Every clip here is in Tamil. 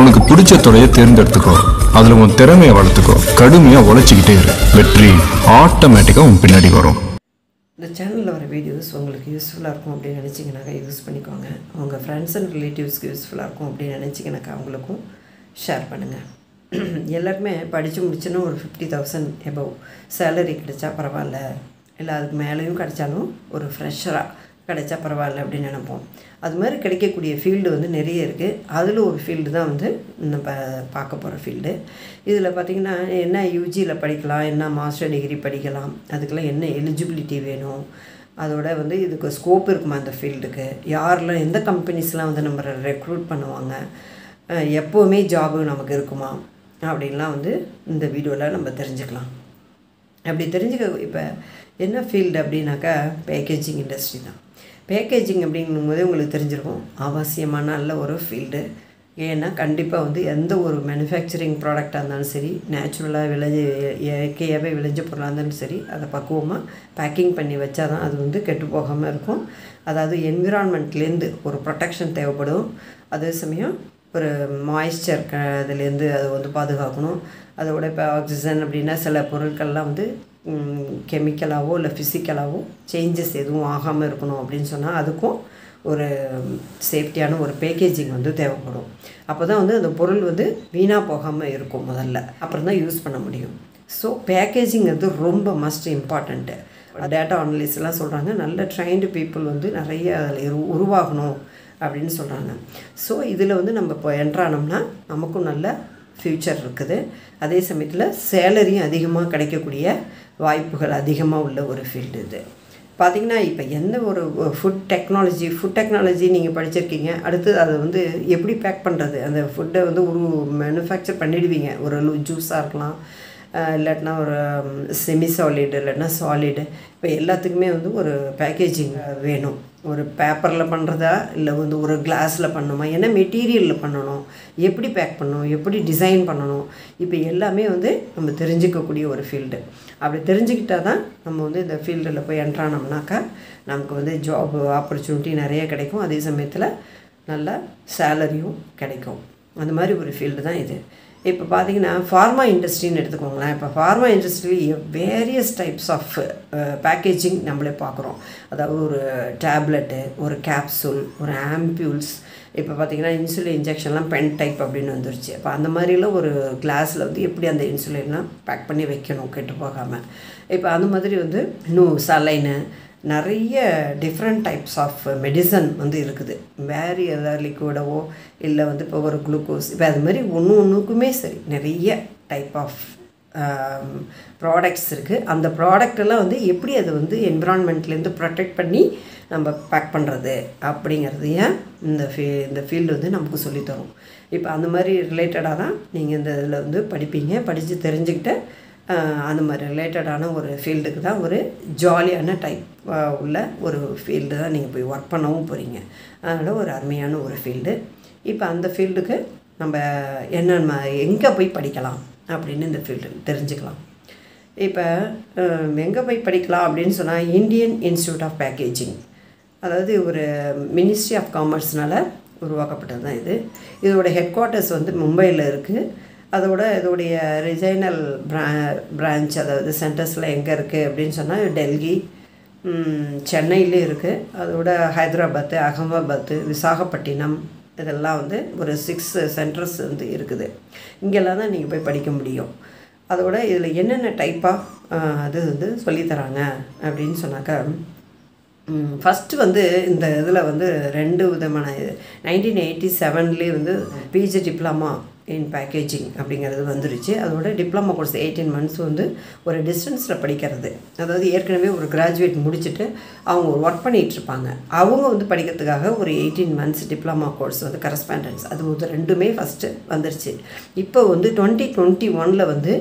உனக்கு பிடிச்ச துறையை தேர்ந்தெடுத்துக்கோ. அதில் உன் திறமையை வளர்த்துக்கோ. கடுமையாக உழைச்சிக்கிட்டே இரு. வெற்றி ஆட்டோமேட்டிக்காக உன் பின்னாடி வரும். இந்த சேனலில் வர வீடியோஸ் உங்களுக்கு யூஸ்ஃபுல்லாக இருக்கும் அப்படின்னு நினச்சிங்கனாக்கா யூஸ் பண்ணிக்கோங்க. உங்கள் ஃப்ரெண்ட்ஸ் அண்ட் ரிலேட்டிவ்ஸ்க்கு யூஸ்ஃபுல்லாக இருக்கும் அப்படின்னு நினச்சிங்கனாக்கா அவங்களுக்கும் ஷேர் பண்ணுங்கள் எல்லாருமே படித்து முடிச்சுன்னு ஒரு ஃபிஃப்டி தௌசண்ட் எபவ் சேலரி கிடைச்சா பரவாயில்ல. இல்லை அதுக்கு மேலேயும் கிடைச்சாலும் ஒரு ஃப்ரெஷராக கிடைச்சா பரவாயில்ல அப்படின்னு நினைப்போம். அது மாதிரி கிடைக்கக்கூடிய ஃபீல்டு வந்து நிறைய இருக்குது அதில் ஒரு ஃபீல்டு தான் வந்து நம்ம பார்க்க போகிற ஃபீல்டு இதில் பார்த்திங்கன்னா என்ன யூஜியில் படிக்கலாம் என்ன மாஸ்டர் டிகிரி படிக்கலாம் அதுக்கெல்லாம் என்ன எலிஜிபிலிட்டி வேணும்? அதோட வந்து இதுக்கு ஸ்கோப் இருக்குமா அந்த ஃபீல்டுக்கு யாரெலாம் எந்த கம்பெனிஸ்லாம் வந்து நம்ம ரெக்ரூட் பண்ணுவாங்க? எப்போவுமே ஜாபு நமக்கு இருக்குமா? அப்படின்லாம் வந்து இந்த வீடியோவில் நம்ம தெரிஞ்சுக்கலாம். அப்படி தெரிஞ்சுக்க இப்போ என்ன ஃபீல்டு அப்படின்னாக்கா பேக்கேஜிங் இண்டஸ்ட்ரி தான். பேக்கேஜிங் அப்படிங்கும்போது உங்களுக்கு தெரிஞ்சிருக்கும். அவசியமான நல்ல ஒரு ஃபீல்டு ஏன்னா கண்டிப்பாக வந்து எந்த ஒரு மேனுஃபேக்சரிங் ப்ராடக்டாக இருந்தாலும் சரி நேச்சுரலாக விளைஞ்ச இயற்கையாகவே விளைஞ்ச பொருளாக இருந்தாலும் சரி அதை பக்குவமாக பேக்கிங் பண்ணி வச்சா தான் அது வந்து கெட்டு போகாமல் இருக்கும். அதாவது என்விரான்மெண்ட்லேருந்து ஒரு ப்ரொடெக்ஷன் தேவைப்படும். அதே சமயம் ஒரு மாய்ஸ்சர் க இதுலேருந்து அதை வந்து பாதுகாக்கணும். அதோட இப்போ ஆக்சிஜன் அப்படின்னா சில பொருட்கள்லாம் வந்து கெமிக்கலாவோ இல்லை ஃபிசிக்கலாவோ சேஞ்சஸ் எதுவும் ஆகாமல் இருக்கணும் அப்படின்னு சொன்னால் அதுக்கும் ஒரு சேஃப்டியான ஒரு பேக்கேஜிங் வந்து தேவைப்படும். அப்போ தான் வந்து அந்த பொருள் வந்து வீணாக போகாமல் இருக்கும் முதல்ல. அப்புறம் தான் யூஸ் பண்ண முடியும். ஸோ பேக்கேஜிங் வந்து ரொம்ப மஸ்ட் இம்பார்ட்டண்ட்டு டேட்டா அனலிஸ்ட்லாம் சொல்கிறாங்க நல்ல ட்ரைன்டு பீப்புள் வந்து நிறைய அதில் உருவாகணும் அப்படின்னு சொல்கிறாங்க ஸோ இதில் வந்து நம்ம இப்போ என்ட்ரானோம்னா நமக்கும் நல்ல ஃப்யூச்சர் இருக்குது. அதே சமயத்தில் சேலரியும் அதிகமாக கிடைக்கக்கூடிய வாய்ப்புகள் அதிகமாக உள்ள ஒரு ஃபீல்டு இது. பார்த்திங்கன்னா இப்போ எந்த ஒரு ஃபுட் டெக்னாலஜி ஃபுட் டெக்னாலஜி நீங்கள் படிச்சிருக்கீங்க. அடுத்து அதை வந்து எப்படி பேக் பண்ணுறது அந்த ஃபுட்டை வந்து ஒரு மேனுஃபேக்சர் பண்ணிடுவீங்க. ஒரு ஜூஸாக இருக்கலாம். இல்லாட்டினா ஒரு செமி சாலிடு இல்லைன்னா சாலிடு இப்போ எல்லாத்துக்குமே வந்து ஒரு பேக்கேஜிங் வேணும். ஒரு பேப்பரில் பண்ணுறதா இல்லை வந்து ஒரு கிளாஸில் பண்ணணுமா? என்ன மெட்டீரியலில் பண்ணணும்? எப்படி பேக் பண்ணணும்? எப்படி டிசைன் பண்ணணும்? இப்போ எல்லாமே வந்து நம்ம தெரிஞ்சுக்கக்கூடிய ஒரு ஃபீல்டு அப்படி தெரிஞ்சுக்கிட்டால் தான் நம்ம வந்து இந்த ஃபீல்டில் போய் என்ட்ரானோம்னாக்கா நமக்கு வந்து ஜாப் ஆப்பர்ச்சுனிட்டி நிறைய கிடைக்கும். அதே சமயத்தில் நல்ல சேலரியும் கிடைக்கும். அந்த மாதிரி ஒரு ஃபீல்டு தான் இது. இப்போ பார்த்தீங்கன்னா ஃபார்மா இண்டஸ்ட்ரின்னு எடுத்துக்கோங்களேன். இப்போ pharma industry various types of packaging நம்மளே பார்க்குறோம் அதாவது ஒரு டேப்லெட்டு ஒரு கேப்சூல் ஒரு ஆம்பியூல்ஸ் இப்போ பார்த்தீங்கன்னா இன்சுலின் இன்ஜெக்ஷன்லாம் பென் டைப் அப்படின்னு வந்துருச்சு. அப்போ அந்த மாதிரிலாம் ஒரு கிளாஸில் வந்து எப்படி அந்த இன்சுலின்லாம் பேக் பண்ணி வைக்கணும் கெட்டு போகாமல் இப்போ அந்த மாதிரி வந்து இன்னும் சலைனு நிறைய டிஃப்ரெண்ட் டைப்ஸ் ஆஃப் மெடிசன் வந்து இருக்குது. வேறு எதாவது லிக்விடவோ இல்லை வந்து இப்போ ஒரு குளுக்கோஸ் இப்போ அது மாதிரி ஒன்று ஒன்றுக்குமே சரி நிறைய டைப் ஆஃப் ப்ராடக்ட்ஸ் இருக்குது அந்த ப்ராடக்டெல்லாம் வந்து எப்படி அதை வந்து என்விரான்மெண்ட்லேருந்து ப்ரொடெக்ட் பண்ணி நம்ம பேக் பண்ணுறது அப்படிங்கிறதையும் இந்த ஃபீ இந்த ஃபீல்டு வந்து நமக்கு சொல்லித்தரும் இப்போ அந்த மாதிரி ரிலேட்டடாக தான் நீங்கள் இந்த இதில் வந்து படிப்பீங்க. படித்து தெரிஞ்சுக்கிட்டு அந்த மாதிரி ரிலேட்டடான ஒரு ஃபீல்டுக்கு தான் ஒரு ஜாலியான டைப் உள்ள ஒரு ஃபீல்டு தான் நீங்கள் போய் ஒர்க் பண்ணவும் போகிறீங்க அதனால் ஒரு அருமையான ஒரு ஃபீல்டு இப்போ அந்த ஃபீல்டுக்கு நம்ம என்ன எங்கே போய் படிக்கலாம் அப்படின்னு இந்த ஃபீல்டு தெரிஞ்சுக்கலாம். இப்போ எங்கே போய் படிக்கலாம் அப்படின்னு சொன்னால் இந்தியன் இன்ஸ்டியூட் ஆஃப் பேக்கேஜிங் அதாவது ஒரு மினிஸ்ட்ரி ஆஃப் காமர்ஸ்னால் உருவாக்கப்பட்டது தான் இது. இதோட ஹெட் குவார்ட்டர்ஸ் வந்து மும்பையில் இருக்குது அதோட இதோடைய ரிஜைனல் பிரா பிரான்ச் அதாவது சென்டர்ஸில் எங்கே இருக்குது அப்படின்னு சொன்னால் டெல்லி சென்னையிலே இருக்குது அதோட ஹைதராபாத்து அகமதாபாத்து விசாகப்பட்டினம் இதெல்லாம் வந்து ஒரு சிக்ஸ் சென்டர்ஸ் வந்து இருக்குது. இங்கெல்லாம் தான் நீங்கள் போய் படிக்க முடியும். அதோட இதில் என்னென்ன டைப்பாக அது வந்து சொல்லித்தராங்க அப்படின்னு சொன்னாக்கா ஃபஸ்ட்டு வந்து இந்த இதில் வந்து ரெண்டு விதமான நைன்டீன் எயிட்டி செவன்லேயே வந்து பிஜி டிப்ளமா இன் பேக்கேஜிங் அப்படிங்கிறது வந்துருச்சு. அதோட டிப்ளமா கோர்ஸ் எயிட்டீன் மந்த்ஸ் வந்து ஒரு டிஸ்டன்ஸில் படிக்கிறது. அதாவது ஏற்கனவே ஒரு கிராஜுவேட் முடிச்சுட்டு அவங்க ஒர்க் பண்ணிகிட்ருப்பாங்க அவங்க வந்து படிக்கிறதுக்காக ஒரு எயிட்டீன் மந்த்ஸ் டிப்ளமா கோர்ஸ் வந்து கரஸ்பாண்டன்ஸ் அது வந்து ரெண்டுமே ஃபஸ்ட்டு வந்துருச்சு. இப்போ வந்து டுவெண்ட்டி டுவெண்ட்டி ஒனில் வந்து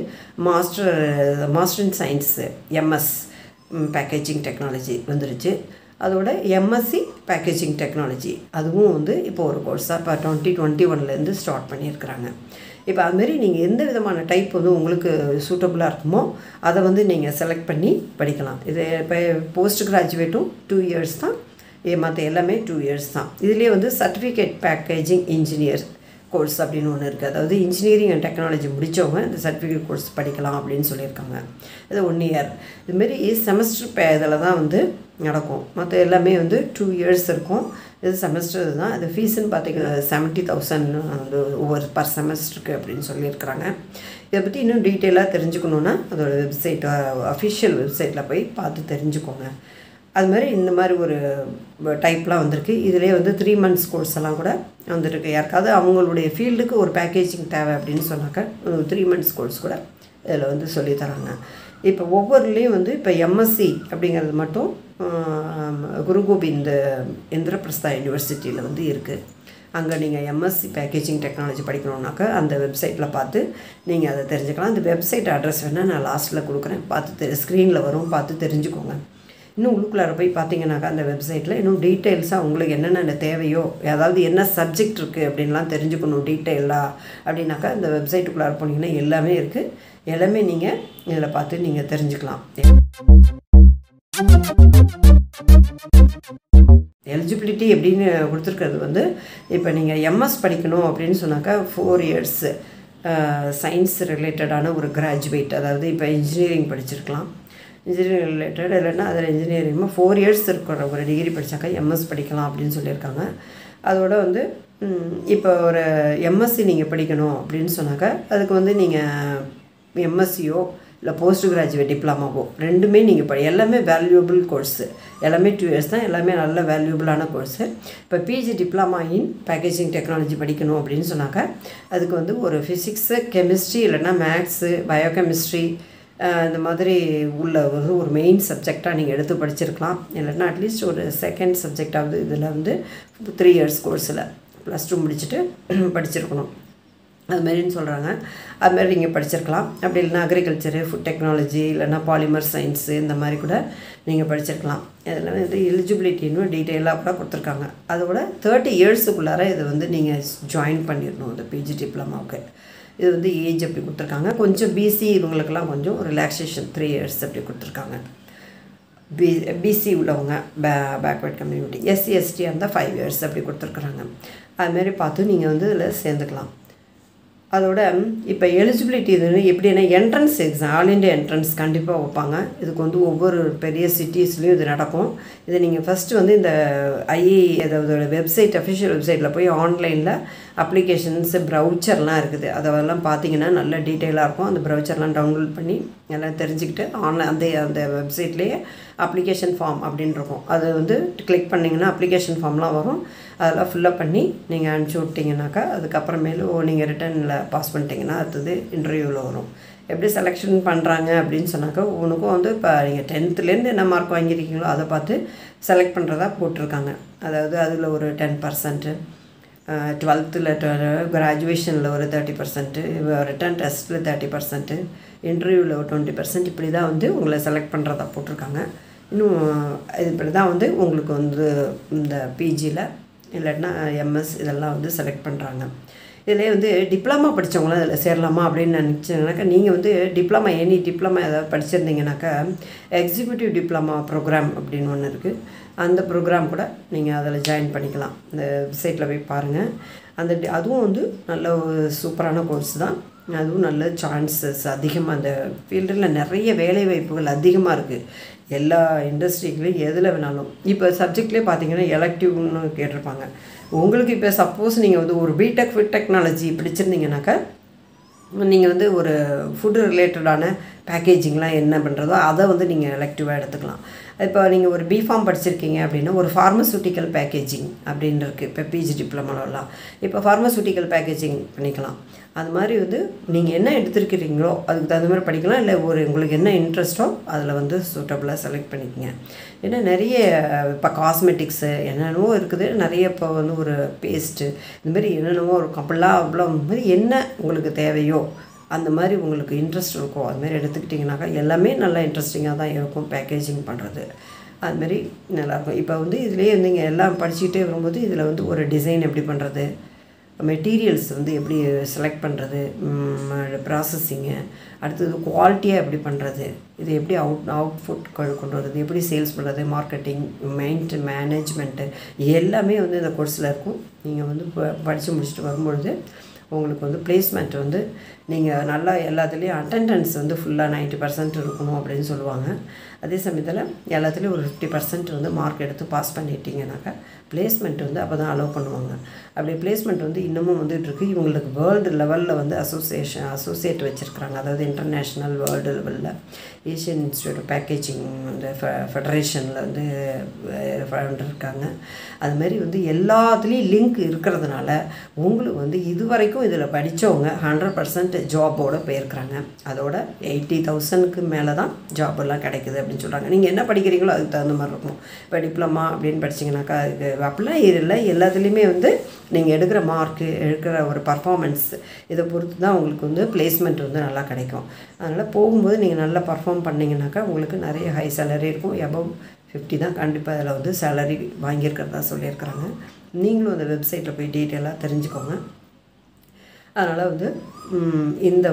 master master in science MS packaging technology வந்துருச்சு. அதோட எம்எஸ்சி பேக்கேஜிங் டெக்னாலஜி அதுவும் வந்து இப்போ ஒரு கோர்ஸாக இப்போ டுவெண்ட்டி டுவெண்ட்டி ஒன்லேருந்து ஸ்டார்ட் பண்ணியிருக்கிறாங்க. இப்போ அதுமாரி நீங்கள் எந்த விதமான டைப் வந்து உங்களுக்கு சூட்டபுளாக இருக்குமோ அதை வந்து நீங்கள் செலக்ட் பண்ணி படிக்கலாம். இது இப்போ போஸ்ட் கிராஜுவேட்டும் டூ இயர்ஸ் தான் மற்ற எல்லாமே டூ இயர்ஸ் தான். இதுலேயே வந்து சர்டிஃபிகேட் பேக்கேஜிங் இன்ஜினியர் கோர்ஸ் அப்படின்னு ஒன்று இருக்குது அதாவது இன்ஜினியரிங் அண்ட் டெக்னாலஜி முடித்தவங்க இந்த சர்டிஃபிகேட் கோர்ஸ் படிக்கலாம் அப்படின்னு சொல்லியிருக்காங்க. இது ஒன் இயர் இதுமாரி செமஸ்டர் பே இதில் தான் வந்து நடக்கும். மற்ற எல்லாமே வந்து டூ இயர்ஸ் இருக்கும். இது செமஸ்டர் தான். இது ஃபீஸுன்னு பார்த்தீங்கன்னா செவன்ட்டி தௌசண்ட் வந்து ஒவ்வொரு பர் செமஸ்டருக்கு அப்படின்னு சொல்லியிருக்கிறாங்க. இதை பற்றி இன்னும் டீட்டெயிலாக தெரிஞ்சுக்கணுன்னா அதோட வெப்சைட் அஃபிஷியல் வெப்சைட்டில் போய் பார்த்து தெரிஞ்சுக்கோங்க. அது மாதிரி இந்த மாதிரி ஒரு டைப்லாம் வந்திருக்கு. இதிலே வந்து த்ரீ மந்த்ஸ் கோர்ஸ் எல்லாம் கூட வந்துருக்கு யாருக்காவது அவங்களுடைய ஃபீல்டுக்கு ஒரு பேக்கேஜிங் தேவை அப்படின்னு சொன்னாக்க த்ரீ மந்த்ஸ் கோர்ஸ் கூட இதில் வந்து சொல்லித்தராங்க இப்போ ஒவ்வொருலேயும் வந்து இப்போ எம்எஸ்சி அப்படிங்கிறது மட்டும் குரு கோபிந்த் இந்திரபிரஸ்தா யூனிவர்சிட்டியில் வந்து இருக்குது அங்கே நீங்கள் எம்எஸ்சி பேக்கேஜிங் டெக்னாலஜி படிக்கணுன்னாக்கா அந்த வெப்சைட்டில் பார்த்து நீங்கள் அதை தெரிஞ்சுக்கலாம். அந்த வெப்சைட் அட்ரஸ் வேணால் நான் லாஸ்ட்டில் கொடுக்குறேன். பார்த்து தெரி ஸ்க்ரீனில் வரும். பார்த்து தெரிஞ்சுக்கோங்க. இன்னும் உள்ளுக்குள்ளார போய் பார்த்தீங்கன்னாக்கா அந்த வெப்சைட்டில் இன்னும் டீட்டெயில்ஸாக உங்களுக்கு என்னென்ன தேவையோ அதாவது என்ன சப்ஜெக்ட் இருக்குது அப்படின்லாம் தெரிஞ்சுக்கணும் டீட்டெயிலாக அப்படின்னாக்கா இந்த வெப்சைட்டுக்குள்ளார போனீங்கன்னா எல்லாமே இருக்குது எல்லாமே நீங்கள் இதில் பார்த்து நீங்கள் தெரிஞ்சுக்கலாம். எலிஜிபிலிட்டி அப்படின்னு கொடுத்துருக்கிறது வந்து இப்போ நீங்கள் எம்எஸ் படிக்கணும் அப்படின்னு சொன்னாக்கா ஃபோர் இயர்ஸு சயின்ஸ் ரிலேட்டடான ஒரு கிராஜுவேட் அதாவது இப்போ இன்ஜினியரிங் படிச்சிருக்கலாம். இன்ஜினியரிங் ரிலேட்டட் இல்லைன்னா அதில் இன்ஜினியரிங் ஃபோர் இயர்ஸ் இருக்கிற ஒரு டிகிரி படித்தாக்கா எம்எஸ் படிக்கலாம் அப்படின்னு சொல்லியிருக்காங்க. அதோட வந்து இப்போ ஒரு எம்எஸ்சி நீங்கள் படிக்கணும் அப்படின்னு சொன்னாக்கா அதுக்கு வந்து நீங்கள் எம்எஸ்சியோ இல்லை போஸ்ட் கிராஜுவேட் டிப்ளமாவோ ரெண்டுமே நீங்கள் படி எல்லாமே வேல்யூபிள் கோர்ஸு எல்லாமே டூ இயர்ஸ் தான் எல்லாமே நல்ல வேல்யூபிளான கோர்ஸு இப்போ PG diploma in packaging technology படிக்கணும் அப்படின்னு சொன்னாக்கா அதுக்கு வந்து ஒரு ஃபிசிக்ஸு கெமிஸ்ட்ரி இல்லைன்னா மேக்ஸு பயோகெமிஸ்ட்ரி இந்த மாதிரி உள்ள ஒரு ஒரு மெயின் சப்ஜெக்டாக நீங்கள் எடுத்து படிச்சிருக்கலாம். இல்லைன்னா அட்லீஸ்ட் ஒரு செகண்ட் சப்ஜெக்டாவது இதில் வந்து த்ரீ இயர்ஸ் கோர்ஸில் ப்ளஸ் டூ முடிச்சுட்டு படிச்சிருக்கணும். அதுமாரின்னு சொல்கிறாங்க அதுமாரி நீங்கள் படிச்சிருக்கலாம். அப்படி இல்லைன்னா அக்ரிகல்ச்சரு ஃபுட் டெக்னாலஜி இல்லைன்னா பாலிமர் சயின்ஸு இந்த மாதிரி கூட நீங்கள் படிச்சிருக்கலாம். இதில் வந்து எலிஜிபிலிட்டின்னு டீட்டெயிலாக கூட கொடுத்துருக்காங்க. அதோட தேர்ட்டி இயர்ஸுக்குள்ளார இதை வந்து நீங்கள் ஜாயின் பண்ணிடணும் இந்த பிஜி டிப்ளமாவுக்கு இது வந்து ஏஜ் அப்படி கொடுத்துருக்காங்க. கொஞ்சம் பிசி இவங்களுக்கெல்லாம் கொஞ்சம் ரிலாக்ஸேஷன் த்ரீ இயர்ஸ் அப்படி கொடுத்துருக்காங்க. பி பிசி உள்ளவங்க பே பேக்வர்ட் கம்யூனிட்டி எஸ்சி எஸ்டியாக இருந்தால் ஃபைவ் இயர்ஸ் அப்படி கொடுத்துருக்குறாங்க. அதுமாரி பார்த்து நீங்கள் வந்து இதில் சேர்ந்துக்கலாம். அதோட இப்போ எலிஜிபிலிட்டி இது எப்படின்னா entrance exam all India entrance கண்டிப்பாக வைப்பாங்க. இதுக்கு வந்து ஒவ்வொரு பெரிய சிட்டிஸ்லேயும் இது நடக்கும். இதை நீங்கள் ஃபஸ்ட்டு வந்து இந்த ஐஏ அதோட வெப்சைட் அஃபிஷியல் வெப்சைட்டில் போய் ஆன்லைனில் அப்ளிகேஷன்ஸு ப்ரௌச்சர்லாம் இருக்குது. அதெல்லாம் பார்த்தீங்கன்னா நல்ல டீட்டெயிலாக இருக்கும். அந்த ப்ரௌச்சர்லாம் டவுன்லோட் பண்ணி எல்லாம் தெரிஞ்சுக்கிட்டு ஆன்லைன் அந்த அந்த வெப்சைட்லேயே அப்ளிகேஷன் ஃபார்ம் அப்படின்னு இருக்கும். அதை வந்து கிளிக் பண்ணிங்கன்னா அப்ளிகேஷன் ஃபார்ம்லாம் வரும். அதெல்லாம் ஃபில்லப் பண்ணி நீங்கள் அனுப்பிச்சி விட்டிங்கனாக்கா அதுக்கப்புறமேலு நீங்கள் ரிட்டர்னில் பாஸ் பண்ணிட்டீங்கன்னா அடுத்தது இன்டர்வியூவில் வரும். எப்படி செலெக்ஷன் பண்ணுறாங்க அப்படின்னு சொன்னாக்கா உனக்கும் வந்து இப்போ நீங்கள் டென்த்துலேருந்து என்ன மார்க் வாங்கியிருக்கீங்களோ அதை பார்த்து செலக்ட் பண்ணுறதா போட்டிருக்காங்க. அதாவது அதில் ஒரு டென் பர்சன்ட்டு டுவெல்த்தில் கிராஜுவேஷனில் ஒரு தேர்ட்டி பர்சன்ட்டு ரிட்டன் டெஸ்ட்டில் தேர்ட்டி பர்சன்ட்டு இன்டர்வியூவில் ஒரு டுவெண்ட்டி பர்சன்ட் இப்படி தான் வந்து உங்களை செலக்ட் பண்ணுறதா போட்டிருக்காங்க. இன்னும் இது இப்படி தான் வந்து உங்களுக்கு வந்து இந்த பிஜியில் இல்லாட்டினா எம்எஸ் இதெல்லாம் வந்து செலக்ட் பண்ணுறாங்க இதில் வந்து டிப்ளமா படித்தவங்களாம் இதில் சேரலாமா அப்படின்னு நினச்சிங்கனாக்கா நீங்கள் வந்து டிப்ளமா எனி டிப்ளமா ஏதாவது படிச்சிருந்தீங்கனாக்கா எக்ஸிக்யூட்டிவ் டிப்ளமா ப்ரோக்ராம் அப்படின்னு ஒன்று இருக்குது அந்த ப்ரோக்ராம் கூட நீங்கள் அதில் ஜாயின் பண்ணிக்கலாம். இந்த வெப்சைட்டில் போய் பாருங்கள் அந்த டி- அதுவும் வந்து நல்ல ஒரு சூப்பரான கோர்ஸ் தான். அதுவும் நல்ல சான்சஸ் அதிகமாக அந்த ஃபீல்டில் நிறைய வேலை வாய்ப்புகள் அதிகமாக இருக்குது எல்லா இண்டஸ்ட்ரிகளையும் எதில் வேணாலும். இப்போ சப்ஜெக்ட்லேயே பார்த்தீங்கன்னா எலக்டிவ்னு கேட்டிருப்பாங்க. உங்களுக்கு இப்போ சப்போஸ் நீங்கள் வந்து ஒரு பிடெக் ஃபிட் டெக்னாலஜி படிச்சிருந்தீங்கன்னாக்கா நீங்கள் வந்து ஒரு ஃபுட்டு ரிலேட்டடான பேக்கேஜிங்லாம் என்ன பண்ணுறதோ அதை வந்து நீங்கள் எலக்டிவாக எடுத்துக்கலாம். இப்போ நீங்கள் ஒரு பிஃபார்ம் படிச்சிருக்கீங்க அப்படின்னா ஒரு ஃபார்மசூட்டிக்கல் பேக்கேஜிங் அப்படின்னு இருக்குது இப்போ பிஜி டிப்ளமாலாம் இப்போ ஃபார்மசூட்டிக்கல் பேக்கேஜிங் பண்ணிக்கலாம். அது மாதிரி வந்து நீங்கள் என்ன எடுத்திருக்கிறீங்களோ அதுக்கு தகுந்த மாதிரி படிக்கலாம் இல்லை ஒரு உங்களுக்கு என்ன இன்ட்ரெஸ்ட்டோ அதில் வந்து சூட்டபுளாக செலக்ட் பண்ணிக்கோங்க. ஏன்னா நிறைய இப்போ காஸ்மெட்டிக்ஸு என்னென்னவோ இருக்குது. நிறைய இப்போ வந்து ஒரு பேஸ்ட்டு இந்த மாதிரி என்னென்னவோ ஒரு கப்பலாக அவ்வளோ இந்த மாதிரி என்ன உங்களுக்கு தேவையோ அந்த மாதிரி உங்களுக்கு இன்ட்ரெஸ்ட் இருக்கும் அது மாதிரி எடுத்துக்கிட்டிங்கனாக்கா எல்லாமே நல்லா இன்ட்ரெஸ்டிங்காக தான் இருக்கும் பேக்கேஜிங் பண்ணுறது அதுமாரி நல்லாயிருக்கும் இப்போ வந்து இதுலேயே வந்து நீங்கள் எல்லாம் படிச்சுக்கிட்டே வரும்போது இதில் வந்து ஒரு டிசைன் எப்படி பண்ணுறது மெட்டீரியல்ஸ் வந்து எப்படி செலக்ட் பண்ணுறது ப்ராசஸிங்கு அடுத்தது குவாலிட்டியாக எப்படி பண்ணுறது இது எப்படி அவுட் அவுட்புட் கொண்டு வர்றது எப்படி சேல்ஸ் பண்ணுறது மார்க்கெட்டிங் மெயின்ட் மேனேஜ்மெண்ட்டு எல்லாமே வந்து இந்த கோர்ஸில் இருக்கும். நீங்கள் வந்து ப- படித்து முடிச்சுட்டு வரும்பொழுது உங்களுக்கு வந்து பிளேஸ்மெண்ட் வந்து நீங்கள் நல்லா எல்லாத்துலேயும் அட்டெண்டன்ஸ் வந்து ஃபுல்லாக 90% பர்சன்ட் இருக்கணும் அப்படின்னு சொல்லுவாங்க. அதே சமயத்தில் எல்லாத்துலேயும் ஒரு ஃபிஃப்டி பர்சன்ட் வந்து மார்க் எடுத்து பாஸ் பண்ணிட்டீங்கனாக்கா பிளேஸ்மெண்ட் வந்து அப்போ தான் அலோவ் பண்ணுவாங்க. அப்படி பிளேஸ்மெண்ட் வந்து இன்னமும் வந்துட்டு இவங்களுக்கு வேர்ல்டு லெவலில் வந்து அசோசியேஷன் அசோசியேட் வச்சுருக்குறாங்க. அதாவது இன்டர்நேஷ்னல் வேர்ல்டு லெவலில் ஏஷியன் இன்ஸ்டியூட் பேக்கேஜிங் வந்து ஃபெடரேஷனில் வந்து இருக்காங்க. அது மாதிரி வந்து எல்லாத்துலேயும் லிங்க் இருக்கிறதுனால உங்களுக்கு வந்து இது வரைக்கும் இதில் படித்தவங்க ஹண்ட்ரட் பர்சன்ட் ஜாபோடு போயிருக்கிறாங்க. அதோட எயிட்டி தௌசண்ட்க்கு மேலே தான் ஜாப் எல்லாம் கிடைக்குது அப்படின்னு சொல்கிறாங்க நீங்கள் என்ன படிக்கிறீங்களோ அதுக்கு தகுந்த மாதிரி இருக்கும். இப்போ டிப்ளமா அப்படின்னு படிச்சீங்கன்னாக்கா அதுக்கு அப்படிலாம் இல்லை. எல்லாத்துலேயுமே வந்து நீங்கள் எடுக்கிற மார்க்கு எடுக்கிற ஒரு பர்ஃபாமன்ஸ் இதை பொறுத்து தான் உங்களுக்கு வந்து பிளேஸ்மெண்ட் வந்து நல்லா கிடைக்கும். அதனால் போகும்போது நீங்கள் நல்லா பர்ஃபார்ம் பண்ணிங்கனாக்கா உங்களுக்கு நிறைய ஹை சேலரி இருக்கும். எபவ் ஃபிஃப்டி தான் கண்டிப்பாக அதில் வந்து சேலரி வாங்கியிருக்கிறதா சொல்லியிருக்கிறாங்க. நீங்களும் அந்த வெப்சைட்டில் போய் டீட்டெயிலாக தெரிஞ்சுக்கோங்க. அதனால் வந்து இந்த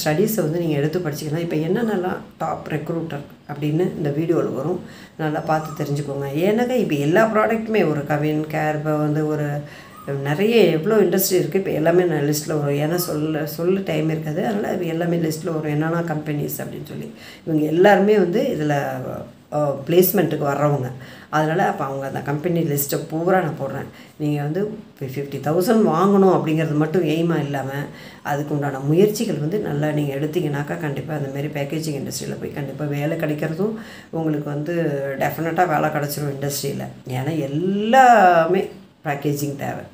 ஸ்டடீஸை வந்து நீங்கள் எடுத்து படிச்சிக்கலாம் இப்போ என்னென்னலாம் டாப் ரெக்ரூட்டர் அப்படின்னு இந்த வீடியோவில் வரும் நல்லா பார்த்து தெரிஞ்சுக்கோங்க. ஏன்னாக்கா இப்போ எல்லா ப்ராடக்ட்டுமே ஒரு கவின் கேர் இப்போ வந்து ஒரு நிறைய எவ்வளோ இண்டஸ்ட்ரி இருக்குது இப்போ எல்லாமே நான் லிஸ்ட்டில் வரும். ஏன்னா சொல்ல சொல்ல டைம் இருக்காது. அதனால் எல்லாமே லிஸ்ட்டில் வரும். என்னென்ன கம்பெனிஸ் அப்படின்னு சொல்லி. இவங்க எல்லாருமே வந்து இதில் பிளேஸ்மெண்ட்டுக்கு வர்றவங்க. அதனால் அப்போ அவங்க அந்த கம்பெனி லிஸ்ட்டை பூரா நான் போடுறேன். நீங்கள் வந்து ஃபிஃப்டி தௌசண்ட் வாங்கணும் அப்படிங்கிறது மட்டும் எய்மாக இல்லாமல் அதுக்கு உண்டான முயற்சிகள் வந்து நல்லா நீங்கள் எடுத்திங்கனாக்கா கண்டிப்பாக அந்தமாரி பேக்கேஜிங் இண்டஸ்ட்ரியில் போய் கண்டிப்பாக வேலை கிடைக்கிறதும் உங்களுக்கு வந்து டெஃபினட்டாக வேலை கிடச்சிரும் இண்டஸ்ட்ரியில் ஏன்னா எல்லாமே பேக்கேஜிங் தேவை.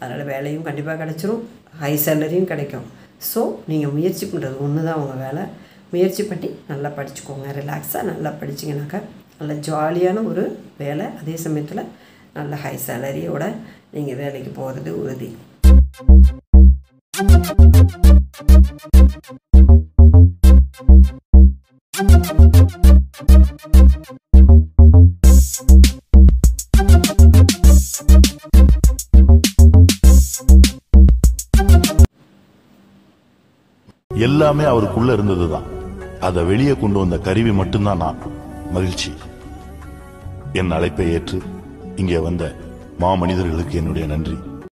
அதனால் வேலையும் கண்டிப்பாக கிடச்சிரும். ஹை சேலரியும் கிடைக்கும். ஸோ நீங்கள் முயற்சி பண்ணுறது ஒன்று தான் உங்கள் வேலை. முயற்சி பண்ணி நல்லா படிச்சுக்கோங்க. ரிலாக்ஸாக நல்லா படிச்சிங்கனாக்கா நல்ல ஜாலியான ஒரு வேலை. அதே சமயத்தில் நல்ல ஹை சேலரியோட நீங்கள் வேலைக்கு போகிறது உறுதி. எல்லாமே அவருக்குள்ள இருந்ததுதான். அதை வெளியே கொண்டு வந்த கருவி மட்டும்தான் நான். மகிழ்ச்சி. என் அழைப்பை ஏற்று இங்கே வந்த மாமனிதர்களுக்கு என்னுடைய நன்றி.